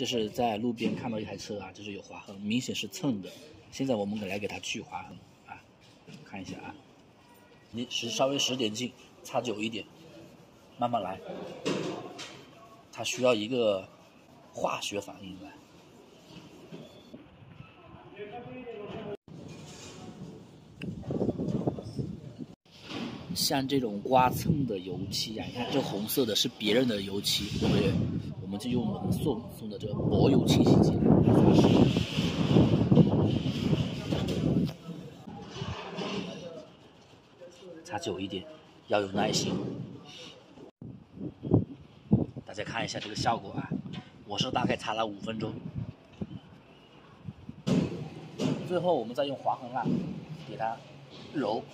就是在路边看到一台车啊，就是有划痕，明显是蹭的。现在我们来给它去划痕啊，看一下啊，你使稍微使点劲，擦久一点，慢慢来。它需要一个化学反应来。像这种刮蹭的油漆呀，你看这红色的是别人的油漆，对不对？我们就用我们送送的这个柏油清洗剂。擦久一点，要有耐心。大家看一下这个效果啊，我是大概擦了五分钟。最后我们再用划痕蜡给它揉。